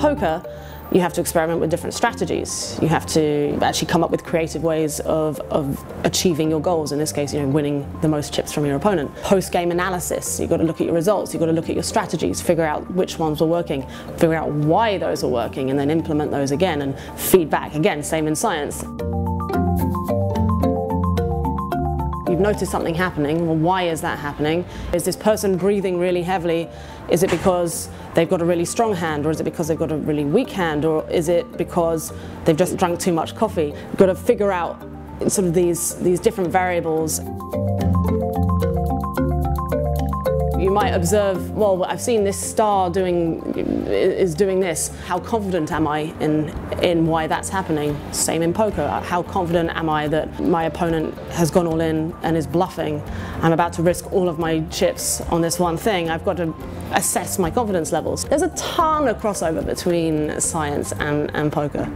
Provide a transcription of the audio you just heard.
poker, you have to experiment with different strategies. You have to actually come up with creative ways of, of achieving your goals. In this case, you know, winning the most chips from your opponent. Post-game analysis, you've got to look at your results, you've got to look at your strategies, figure out which ones were working, figure out why those are working, and then implement those again and feedback. Again, same in science. You've noticed something happening. Well, why is that happening? Is this person breathing really heavily? Is it because they've got a really strong hand, or is it because they've got a really weak hand, or is it because they've just drunk too much coffee? You've got to figure out sort of these, these different variables. You might observe, well, I've seen this star doing is doing this. How confident am I in in why that's happening? Same in poker. How confident am I that my opponent has gone all in and is bluffing? I'm about to risk all of my chips on this one thing. I've got to assess my confidence levels. There's a ton of crossover between science and, and poker.